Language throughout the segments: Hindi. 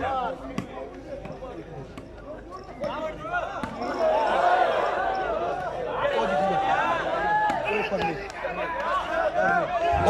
Thank you.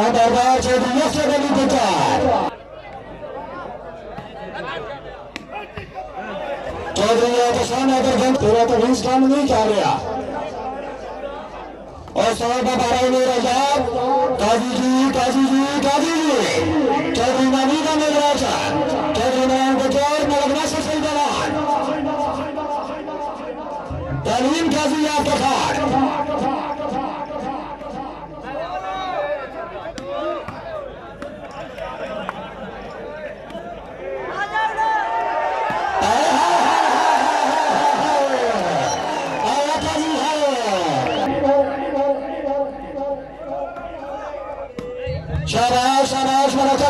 से दरबार चौधरी गुजार चौधरी तेरा तो विंस नहीं क्या गया और सवाल का बारह में रजाब काजी जी काजी जी काजी जी चौधरी नानी का मेदराजा चौधरी नारायण बचौर मलगना से सही जवान तालीम काजी आपका शाबाश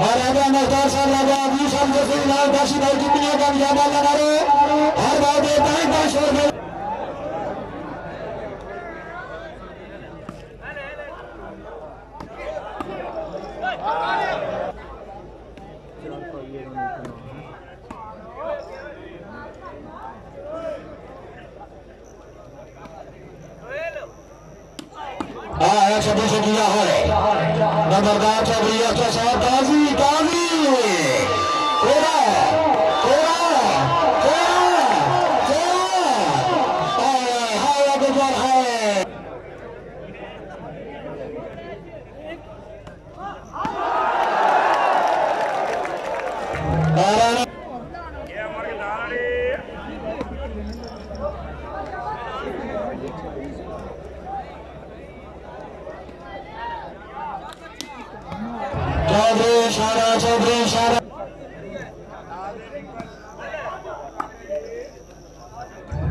और आगे मजदार साहब राजा अबू साहब जैसे इलाज बाशी भाई की दुनिया का निजामा लगा रहे हर बात देता है पाँच सौ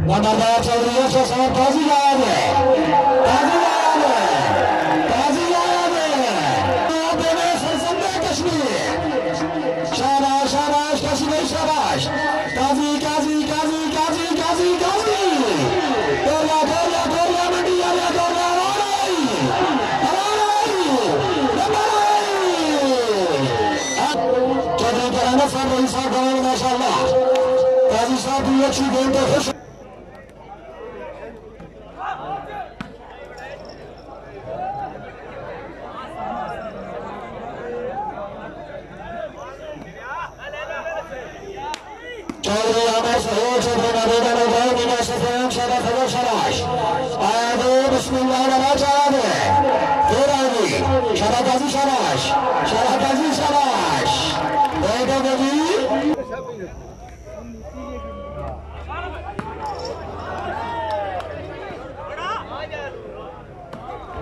বর্ডারদার চৌধুরী সবসময় তাজি লাগাবে তাজি লাগাবে তাজি লাগাবে সাবাস সাবাস কাশ্মীর সাবাস কাজী কাজী কাজী কাজী কাজী কাজী দরিয়া দরিয়া দরিয়া মাটি দরিয়া দরিয়া যদি তারা সাহেব দুই একশো ঘণ্টা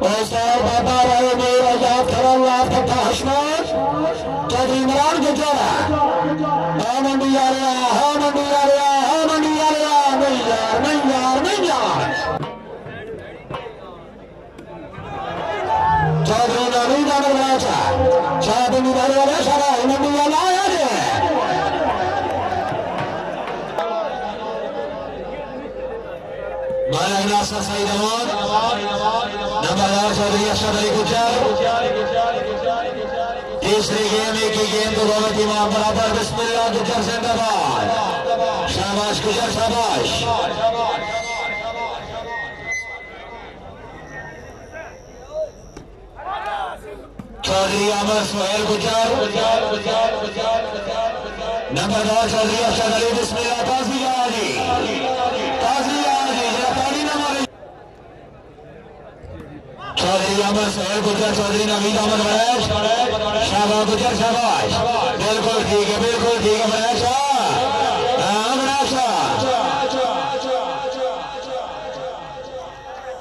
Oysa babaları buyuracak krallarda taşlar, kadınlar gücüne. Hemen bir yarıya, hemen bir yarıya, hemen bir yarıya, milyar, milyar, milyar. Kadınları da bulacak, kadınları da bulacak. Masa Said Awad Number तीसरी गेम एक ही गेम को गौरव वहाँ बराबर बिस्मिल्ला गुजर जिंदाबाद शाबाश गुजर शाबाश चौधरी अमर सोहेल गुजर नंबर दो चौधरी अफसर अली बिस्मिल्ला चौधरी अमर सोहेल गुजर चौधरी नवीद अहमद महेश शाबाश। गुजर, शाबाश। बिल्कुल ठीक है, बिल्कुल ठीक है महेश हाँ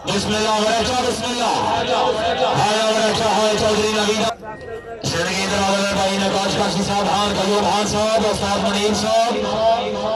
बिस्मिल्लाह महेश बिस्मिल्लाह। हाय महेश हाय, चौधरी नवीद ज़िंदगी भाई नकाश काशी साहब हान कयूब हान साहब उस्ताद मनीम साहब।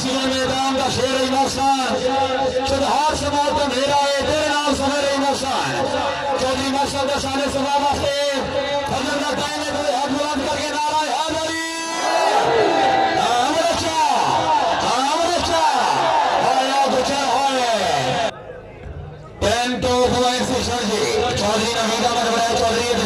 सीने में का शेर ही मौसा चौधार समाज का मेरा है, तेरे नाम समय रही मौसा है चौधरी मौसा का सारे सभा वास्ते फजल का टाइम है तो हर चौधरी नवीदा चौधरी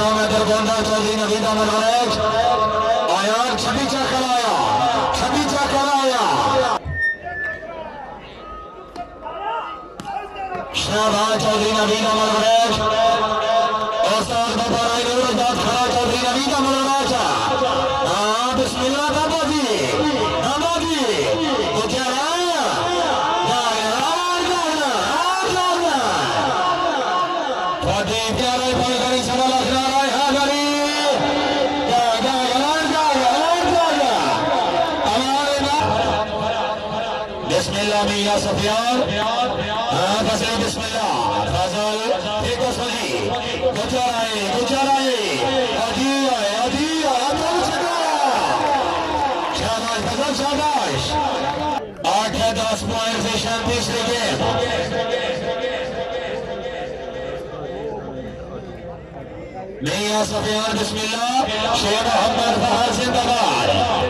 दुर्गा चौधरी नवीन अमल प्रदेश आया छवी चा कला आया छवीचा कराया शहदा चौधरी न वीन या सफियान फसले बिस्मिल्ला गुजर आए गुजर आए अधी आए अधी शाबाश फजल आठ है दस पॉइंट से शाम तीसरे गेम नहीं या सफियान बिस्मिल्ला शेर मोहम्मद फहर जिंदाबाद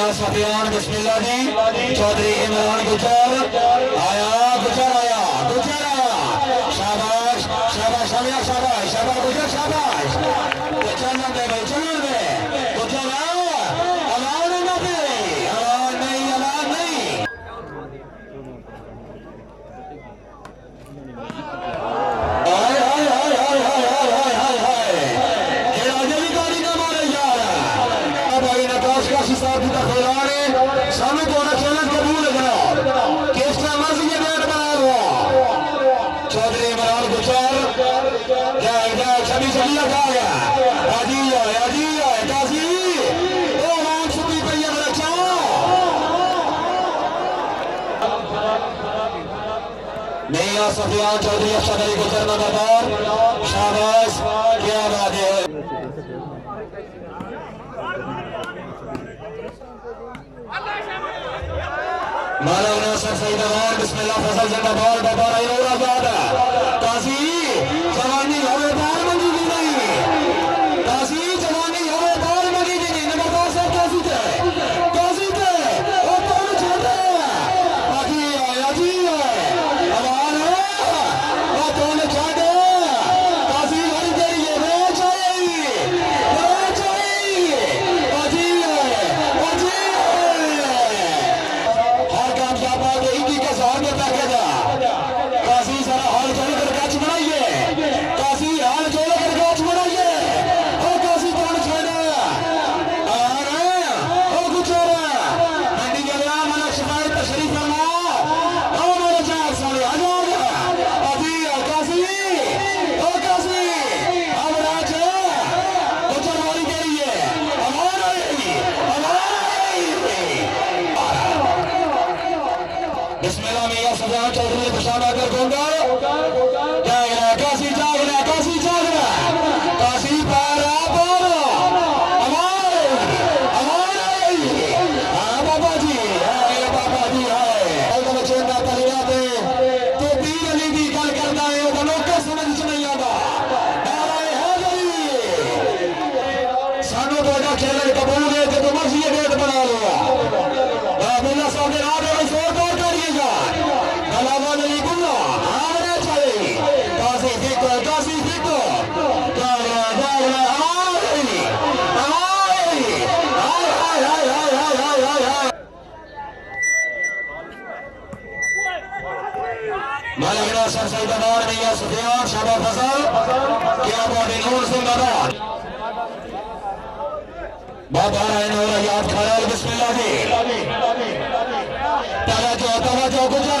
मियां सफियान बिस्मिल्लाह जी चौधरी इमरान गुजर आया गुजर आया गुजर आया शाबाश शाबाश शाबाश शाबाश शाबाश गुजर शाबाश काशी साहब जी का फैलान है। सानू तो थोड़ा चैलेंज कबूल लगना कि इसका मर्ज़ी ये बैठ बनाया हुआ। चौधरी इमरान गुजर, जय जय छवि छवि लगा गया। राज़ी होए राज़ी छुपी पई है बच्चा नया सफियान चौधरी अफसर अली गुजर नंबर क्या बात है। माला सईदाबाद बिस्मिल्लाह फ़सल जिंदाबाद बाबा रहीमाबाद तासीर। बाबा फ़सल क्या बॉडी नूर सिंह बाबा। बाबा रायन और याद खड़ा बिस्मिल्लाह जी। तवज्जो जो गुजर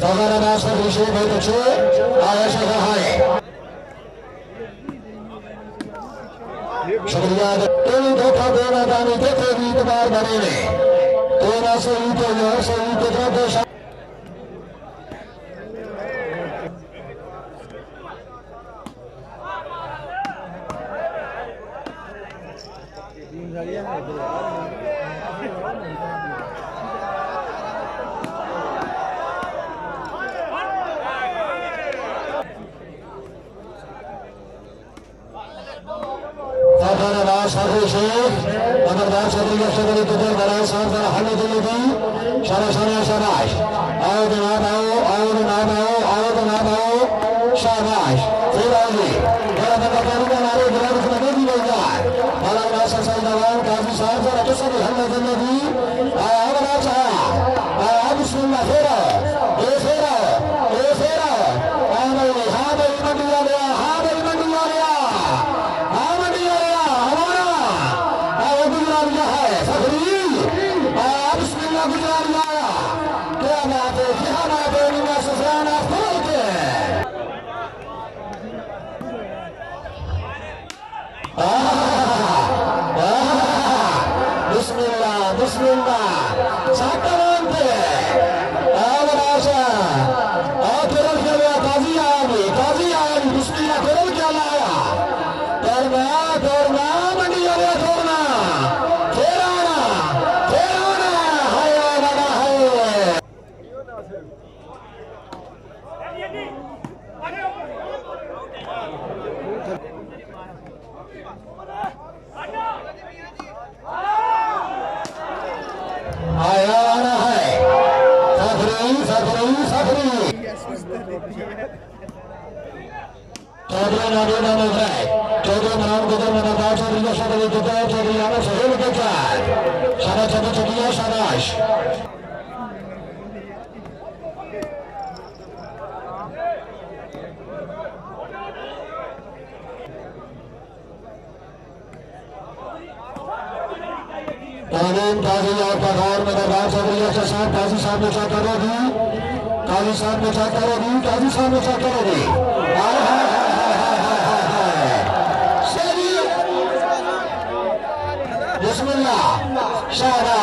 Togara Master Vishay Bhaitachu, Ayasha Bahai. Shukriya Dil Dhokha Dena Dani Dekhe Vietbar Bane Ne. Dena Se Vito Yor Se Vito Dhote Shah. সাধু শেখ আমার দাম সাথে ব্যবসা করে তোদের দ্বারা সার দ্বারা হালত সারা সারা সারা আয় আয় না দাও আয় না দাও Chowdhury तालीम काजी और पठान में दरबार चौधरी के साथ काजी साहब ने क्या करोगी काजी साहब ने क्या करोगी काजी साहब ने क्या करोगी बिस्मिल्लाह। शाबाश